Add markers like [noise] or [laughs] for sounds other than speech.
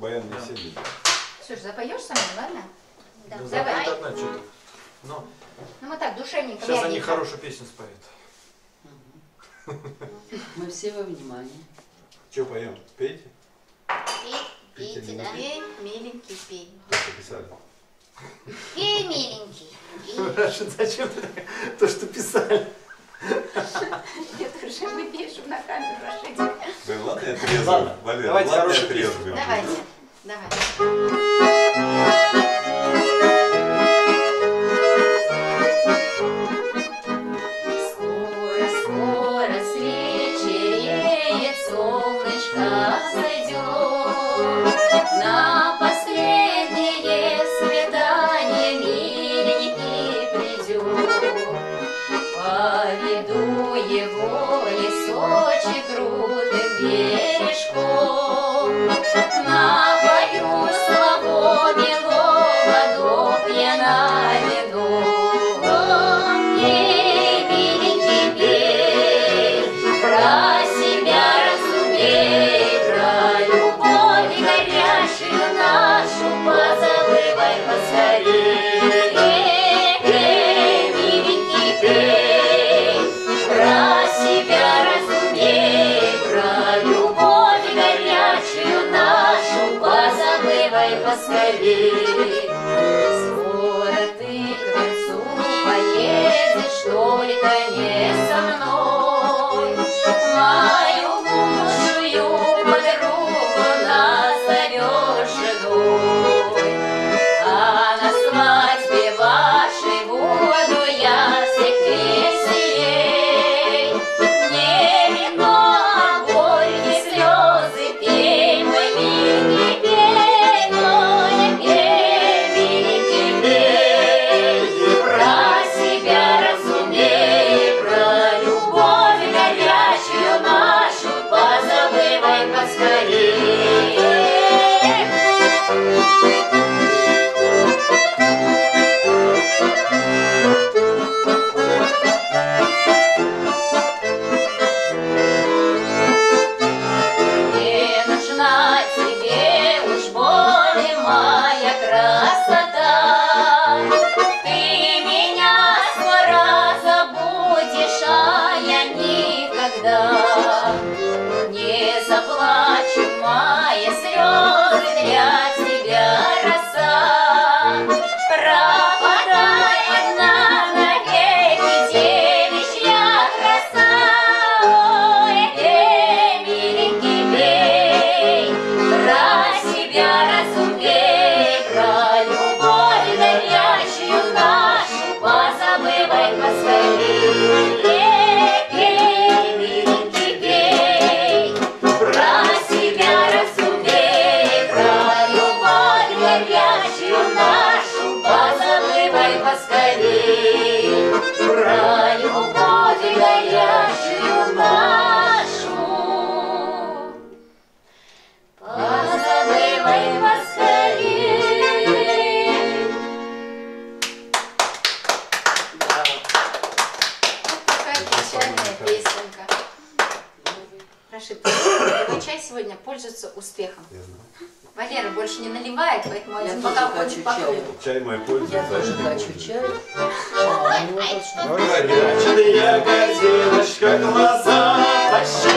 Баян не все любят. Слушай, запоешь со мной, ладно? Да. Ну, Давай. запоет одна что-то. Ну, Ну мы так, душевненько, сейчас они хорошую песню споют. Мы все во внимании. Что поем? Пейте? Пей, Пейте, пейте, да. Пей, миленький, пей. Что писали. Пей, миленький. пей. [laughs] Зачем ты то, что писали? Ладно, трезвый. Давайте ладно, песню. трезвый. Давайте, поскорей. Скоро ты к концу поедешь, только не 了。Рашид, твой чай сегодня пользуется успехом. Валера больше не наливает, поэтому один бокал чаю. кругу. Чай мой пользуется. Я тоже хочу чай. А, ну. Давай, Валер. Горячая картиночка, глаза по щеке